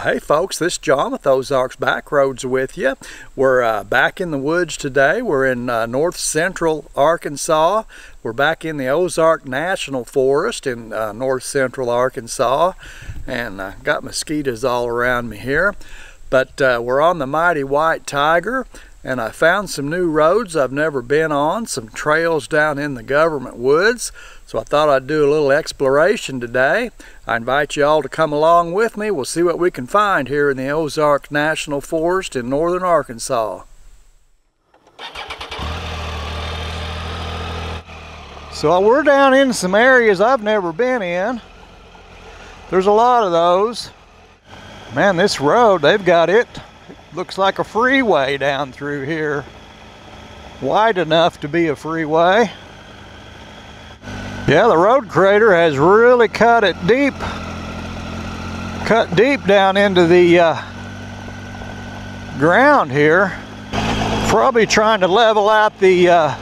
Well, hey folks, this is John with Ozarks Backroads with you. We're uh, back in the woods today. We're in uh, north central Arkansas. We're back in the Ozark National Forest in uh, north central Arkansas and uh, got mosquitoes all around me here. But uh, we're on the mighty white tiger and I found some new roads I've never been on, some trails down in the government woods. So I thought I'd do a little exploration today. I invite you all to come along with me. We'll see what we can find here in the Ozark National Forest in northern Arkansas. So we're down in some areas I've never been in. There's a lot of those. Man, this road, they've got it. it looks like a freeway down through here. Wide enough to be a freeway. Yeah, the road grader has really cut it deep. Cut deep down into the uh, ground here. Probably trying to level out the uh,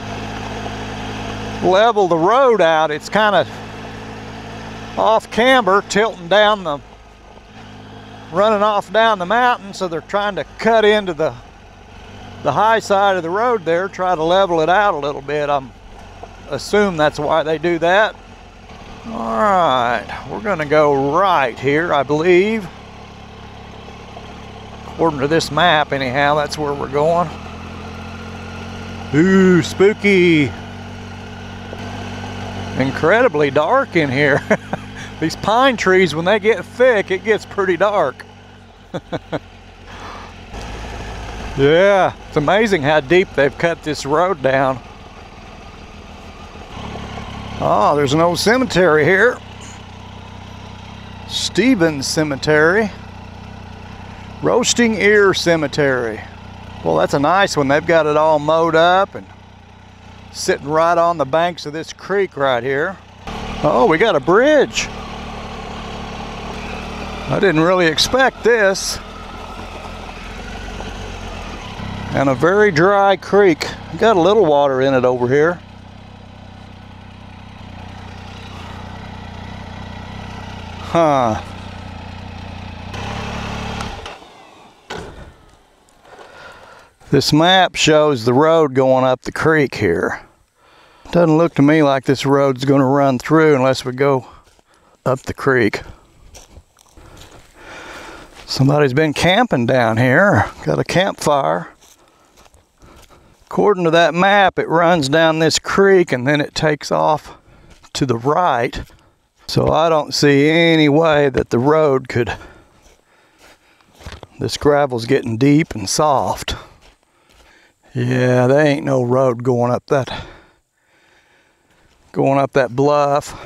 level the road out. It's kind of off camber, tilting down the running off down the mountain, so they're trying to cut into the the high side of the road there, try to level it out a little bit. I'm assume that's why they do that. All right, we're gonna go right here, I believe. According to this map, anyhow, that's where we're going. Ooh, spooky. Incredibly dark in here. These pine trees, when they get thick, it gets pretty dark. yeah, it's amazing how deep they've cut this road down. Oh, there's an old cemetery here. Stevens Cemetery. Roasting Ear Cemetery. Well, that's a nice one. They've got it all mowed up and sitting right on the banks of this creek right here. Oh, we got a bridge. I didn't really expect this. And a very dry creek. Got a little water in it over here. Huh. This map shows the road going up the creek here. Doesn't look to me like this road's going to run through unless we go up the creek. Somebody's been camping down here. Got a campfire. According to that map, it runs down this creek and then it takes off to the right so I don't see any way that the road could, this gravel's getting deep and soft. Yeah, there ain't no road going up that, going up that bluff.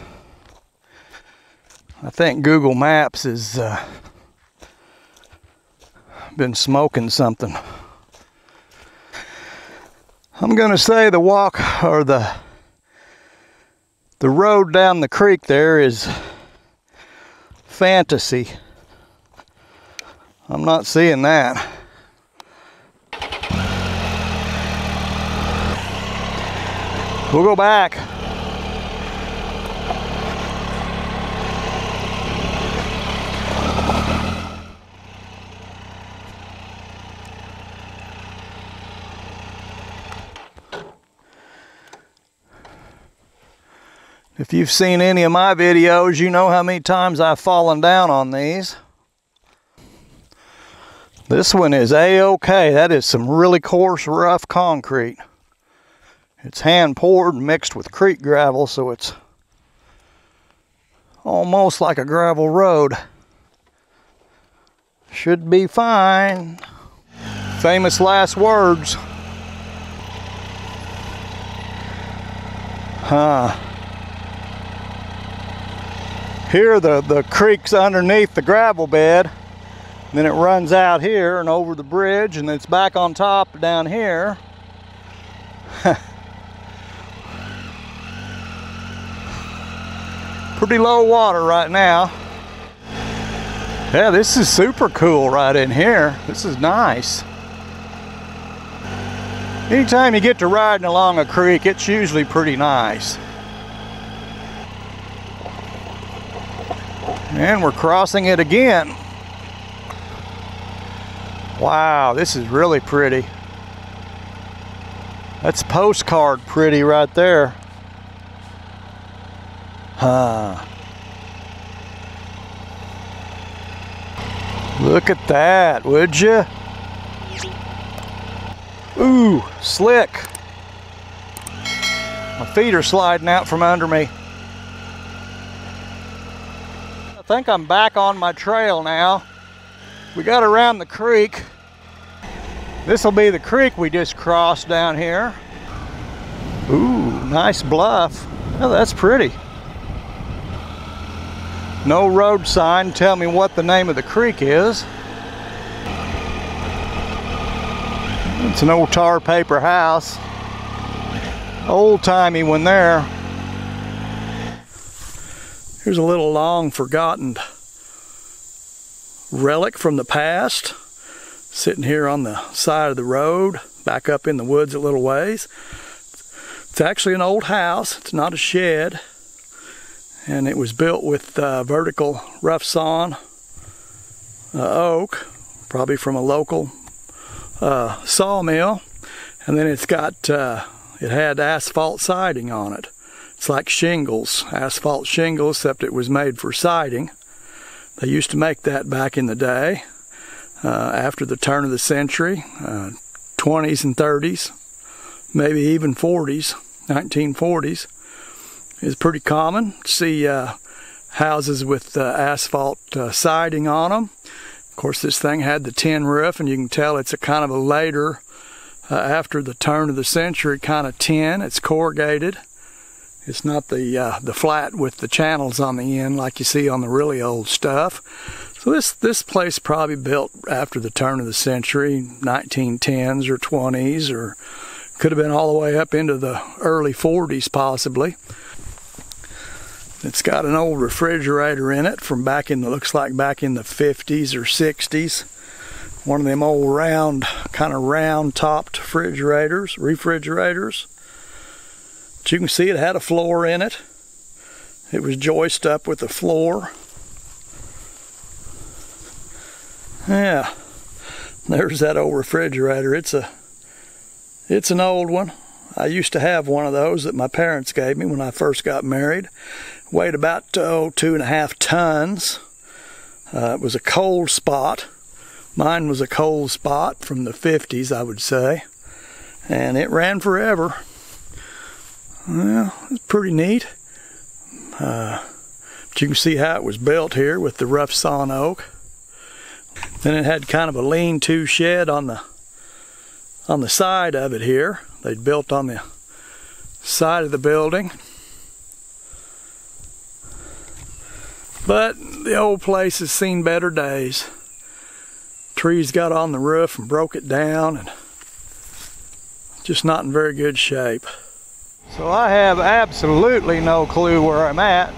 I think Google Maps has uh, been smoking something. I'm gonna say the walk or the the road down the creek there is fantasy. I'm not seeing that. We'll go back. If you've seen any of my videos, you know how many times I've fallen down on these. This one is A-OK. That is some really coarse, rough concrete. It's hand poured mixed with creek gravel, so it's almost like a gravel road. Should be fine. Famous last words. Huh. Here the, the creek's underneath the gravel bed. Then it runs out here and over the bridge and it's back on top down here. Pretty low water right now. Yeah, this is super cool right in here. This is nice. Anytime you get to riding along a creek, it's usually pretty nice. And we're crossing it again. Wow, this is really pretty. That's postcard pretty right there. Huh. Look at that, would you? Ooh, slick. My feet are sliding out from under me. I think I'm back on my trail now. We got around the creek. This will be the creek we just crossed down here. Ooh, nice bluff. Oh, that's pretty. No road sign tell me what the name of the creek is. It's an old tar paper house. Old timey one there. Here's a little long forgotten relic from the past. Sitting here on the side of the road, back up in the woods a little ways. It's actually an old house, it's not a shed. And it was built with uh, vertical rough sawn uh, oak, probably from a local uh, sawmill, and then it's got uh, it had asphalt siding on it. It's like shingles, asphalt shingles, except it was made for siding. They used to make that back in the day, uh, after the turn of the century, 20s uh, and 30s, maybe even 40s, 1940s. Is pretty common. See uh, houses with uh, asphalt siding on them of course, this thing had the tin roof, and you can tell it's a kind of a later, uh, after the turn of the century, kind of tin. It's corrugated. It's not the uh, the flat with the channels on the end like you see on the really old stuff. So this this place probably built after the turn of the century, 1910s or 20s, or could have been all the way up into the early 40s possibly. It's got an old refrigerator in it from back in the looks like back in the 50s or 60s. One of them old round, kind of round topped refrigerators, refrigerators. But you can see it had a floor in it. It was joist up with the floor. Yeah, there's that old refrigerator. It's a, it's an old one. I used to have one of those that my parents gave me when I first got married weighed about oh, two and a half tons. Uh, it was a Coldspot. Mine was a Coldspot from the 50s, I would say. And it ran forever. Well, it's pretty neat. Uh, but you can see how it was built here with the rough sawn oak. Then it had kind of a lean-to shed on the on the side of it here. They'd built on the side of the building. But the old place has seen better days. Trees got on the roof and broke it down and just not in very good shape. So I have absolutely no clue where I'm at.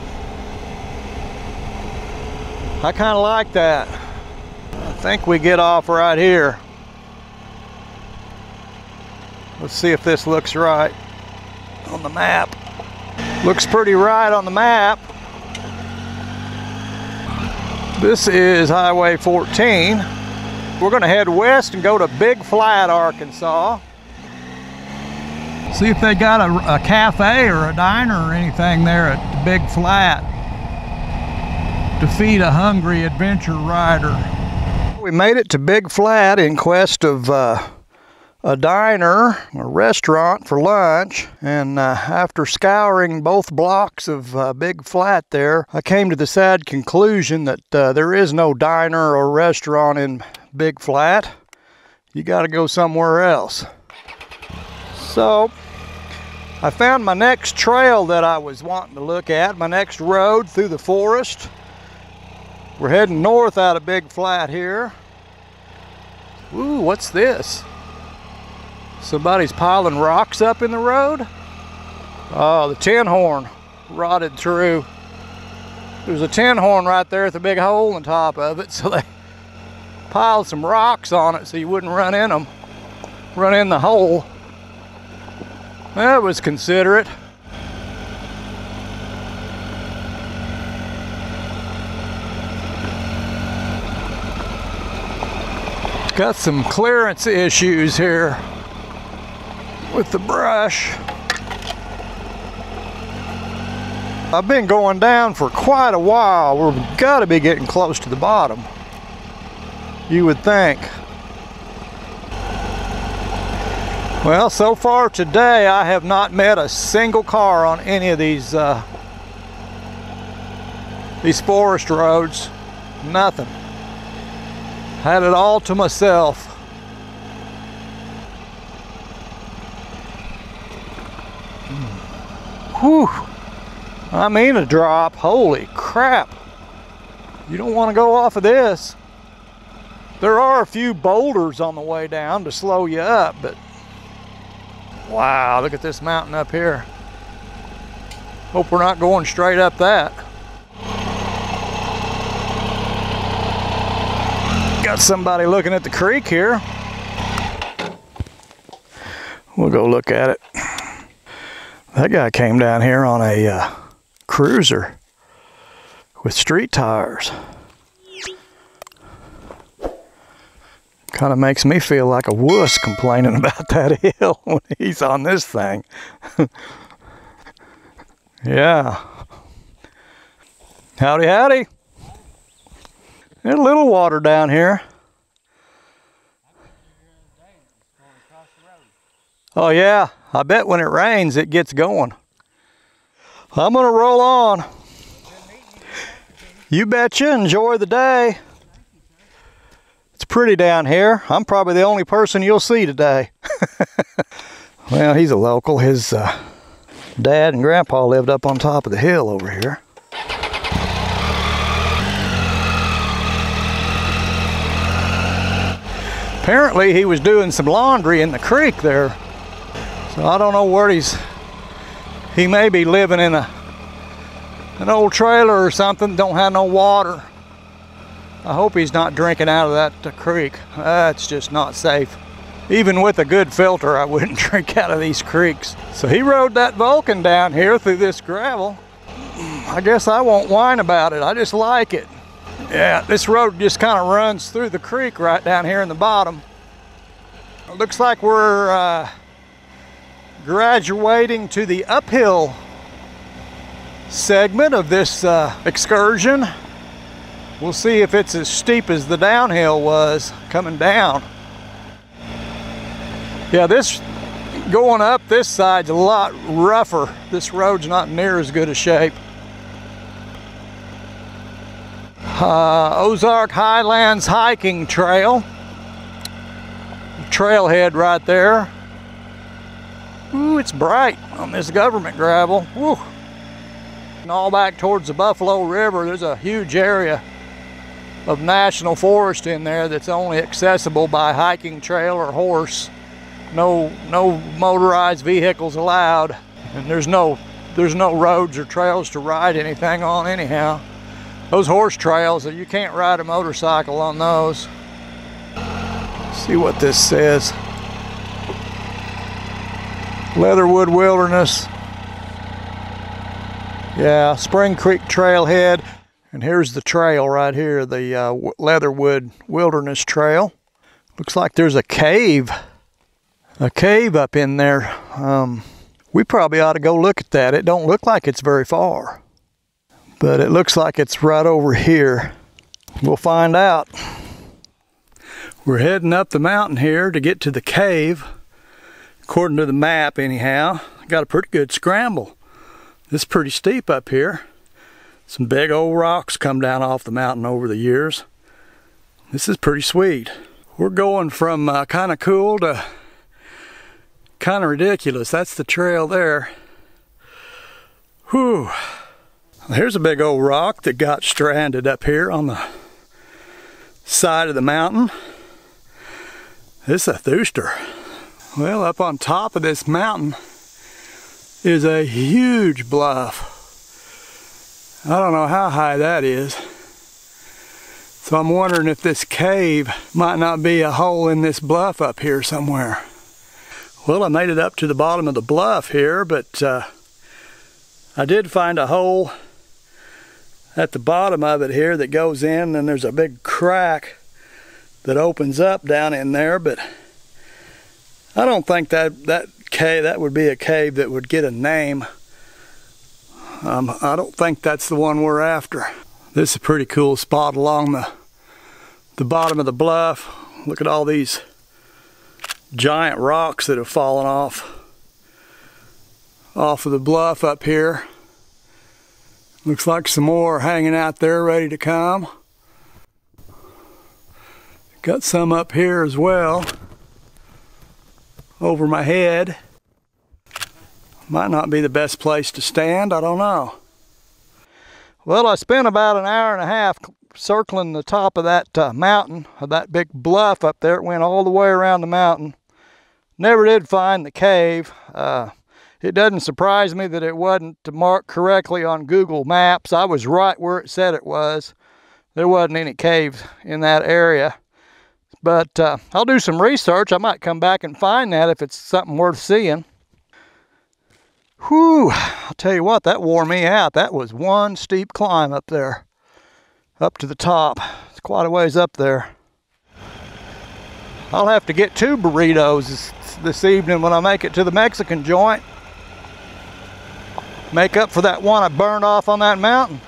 I kind of like that. I think we get off right here. Let's see if this looks right on the map. Looks pretty right on the map. This is Highway 14. We're going to head west and go to Big Flat, Arkansas. See if they got a, a cafe or a diner or anything there at Big Flat to feed a hungry adventure rider. We made it to Big Flat in quest of uh, a diner, a restaurant for lunch, and uh, after scouring both blocks of uh, Big Flat there, I came to the sad conclusion that uh, there is no diner or restaurant in Big Flat. You got to go somewhere else. So, I found my next trail that I was wanting to look at, my next road through the forest. We're heading north out of Big Flat here. Ooh, what's this? Somebody's piling rocks up in the road. Oh, the tin horn rotted through. There's a tin horn right there with a big hole the top of it, so they piled some rocks on it so you wouldn't run in them, run in the hole. That was considerate. got some clearance issues here with the brush. I've been going down for quite a while. We've got to be getting close to the bottom. You would think. Well, so far today, I have not met a single car on any of these uh, these forest roads. Nothing. Had it all to myself. Whew. I mean a drop. Holy crap. You don't want to go off of this. There are a few boulders on the way down to slow you up, but wow, look at this mountain up here. Hope we're not going straight up that. Got somebody looking at the creek here. We'll go look at it. That guy came down here on a uh, cruiser with street tires. Kind of makes me feel like a wuss complaining about that hill when he's on this thing. yeah. Howdy, howdy. A little water down here. Oh yeah, I bet when it rains it gets going. I'm gonna roll on. You betcha, enjoy the day. Pretty down here. I'm probably the only person you'll see today. well, he's a local. His uh, dad and grandpa lived up on top of the hill over here. Apparently he was doing some laundry in the creek there. So I don't know where he's, he may be living in a, an old trailer or something, don't have no water. I hope he's not drinking out of that creek. That's just not safe. Even with a good filter, I wouldn't drink out of these creeks. So he rode that Vulcan down here through this gravel. I guess I won't whine about it. I just like it. Yeah, this road just kind of runs through the creek right down here in the bottom. It looks like we're uh, graduating to the uphill segment of this uh, excursion. We'll see if it's as steep as the downhill was coming down. Yeah, this going up this side's a lot rougher. This road's not near as good a shape. uh, Ozark Highlands Hiking Trail. Trailhead right there. Ooh, it's bright on this government gravel. Woo. And all back towards the Buffalo River, there's a huge area of national forest in there that's only accessible by hiking trail or horse. No, no motorized vehicles allowed. And there's no, there's no roads or trails to ride anything on anyhow. Those horse trails, uh, you can't ride a motorcycle on those. see what this says. Leatherwood Wilderness. Yeah, Spring Creek Trailhead. And here's the trail right here, the uh, Leatherwood Wilderness Trail. Looks like there's a cave, a cave up in there. Um, we probably ought to go look at that. It don't look like it's very far but it looks like it's right over here. We'll find out. We're heading up the mountain here to get to the cave, according to the map anyhow. Got a pretty good scramble. It's pretty steep up here. Some big old rocks come down off the mountain over the years. This is pretty sweet. We're going from uh, kind of cool to kind of ridiculous. That's the trail there. Whew. Here's a big old rock that got stranded up here on the side of the mountain. This is a thooster. Well, up on top of this mountain is a huge bluff. I don't know how high that is. So I'm wondering if this cave might not be a hole in this bluff up here somewhere. Well, I made it up to the bottom of the bluff here, but uh, I did find a hole at the bottom of it here that goes in and there's a big crack that opens up down in there, but I don't think that that cave that would be a cave that would get a name. Um, I don't think that's the one we're after. This is a pretty cool spot along the the bottom of the bluff. Look at all these giant rocks that have fallen off off of the bluff up here. Looks like some more hanging out there ready to come. Got some up here as well over my head. Might not be the best place to stand, I don't know. Well, I spent about an hour and a half circling the top of that uh, mountain, of that big bluff up there. It went all the way around the mountain. Never did find the cave. Uh, it doesn't surprise me that it wasn't marked correctly on Google Maps. I was right where it said it was. There wasn't any caves in that area. But uh, I'll do some research. I might come back and find that if it's something worth seeing. Whew, I'll tell you what, that wore me out. That was one steep climb up there, up to the top. It's quite a ways up there. I'll have to get two burritos this, this evening when I make it to the Mexican joint. Make up for that one I burned off on that mountain.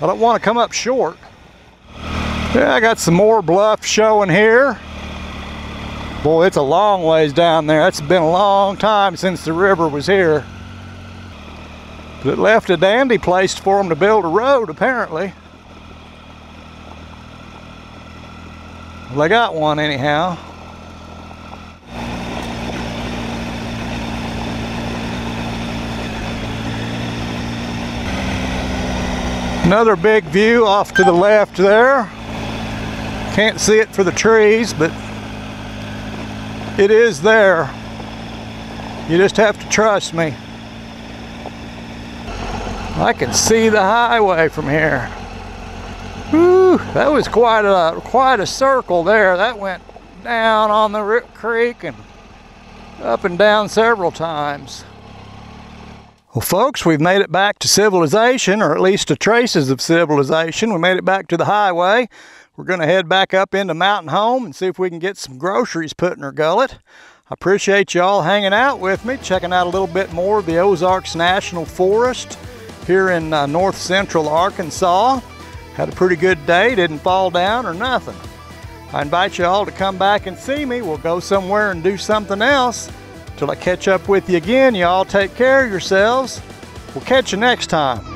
I don't want to come up short. Yeah, I got some more bluff showing here. Boy, it's a long ways down there. It's been a long time since the river was here. But it left a dandy place for them to build a road, apparently. Well, they got one anyhow. Another big view off to the left there. Can't see it for the trees, but it is there. You just have to trust me. I can see the highway from here. Whew, that was quite a quite a circle there. That went down on the Creek and up and down several times. Well, folks, we've made it back to civilization, or at least to traces of civilization. We made it back to the highway. We're going to head back up into Mountain Home and see if we can get some groceries put in our gullet. I appreciate y'all hanging out with me, checking out a little bit more of the Ozarks National Forest here in uh, north central Arkansas. Had a pretty good day, didn't fall down or nothing. I invite you all to come back and see me. We'll go somewhere and do something else. Till I catch up with you again, you all take care of yourselves. We'll catch you next time.